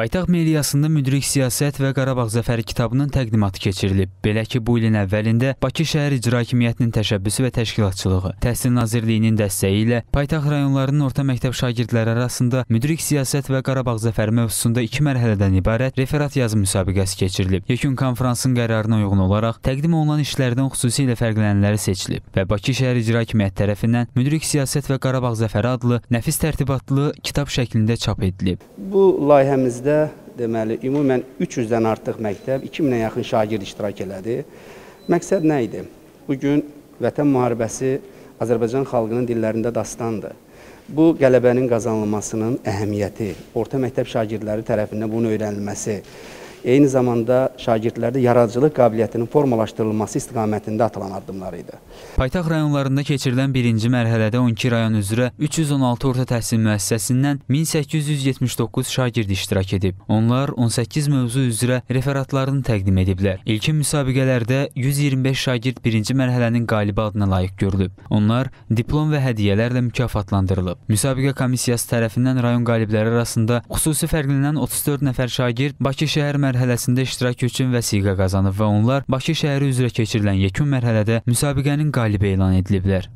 Paytaxt meriyasında müdrik siyasət və Qarabağ zəfəri kitabının təqdimatı keçirilib. Belə ki, bu ilin əvvəlində Bakı şəhər icra hakimiyyətinin təşəbbüsü və təşkilatçılığı, Təhsil Nazirliyinin dəstəyi ilə paytaxt rayonlarının orta məktəb şagirdləri arasında müdrik siyasət və Qarabağ zəfəri mövzusunda 2 mərhələdən ibarət referat yazı müsabiqəsi keçirilib. Yekun konfransın qərarına uyğun olaraq təqdim olunan işlərdən xüsusilə fərqlənənləri seçilib və Bakı şəhər icra hakimiyyəti tərəfindən müdrik siyasət və Qarabağ zəfəri adlı nəfis tərtibatlı kitab şəklində çap edilib. Bu layihəmizdə deməli ümumən 300-dən artıq məktəb, 2000-ə yaxın şagird iştirak elədi. Məqsəd nə idi? Bu gün Vətən müharibəsi Azərbaycan xalqının dillərində dastandır. Bu qələbənin qazanılmasının əhəmiyyəti, orta məktəb şagirdləri tərəfindən bunun öyrənilməsi, eyni zamanda şagirdlərdə yaradıcılıq qabiliyyətinin formalaşdırılması istiqamətində atılan addımlar idi. Paytaxt rayonlarında keçirilən birinci mərhələdə 12 rayon üzrə 316 orta təhsil müəssisəsindən 1879 şagird iştirak edib. Onlar 18 mövzu üzrə referatlarını təqdim ediblər. İlkin müsabiqələrdə 125 şagird birinci mərhələnin qalibi adına layiq görülüb. Onlar diplom və hədiyyələrlə mükafatlandırılıb. Müsabiqə komissiyası tərəfindən rayon qalibləri arasında xüsusi fərqlənən 34 nəfər şagird Bakı şəhər mərhələsində iştirak üçün vəsiqə qazanıb və onlar Bakı şəhəri üzrə keçirilən yekun mərhələdə müsabiqənin qalibi elan ediliblər.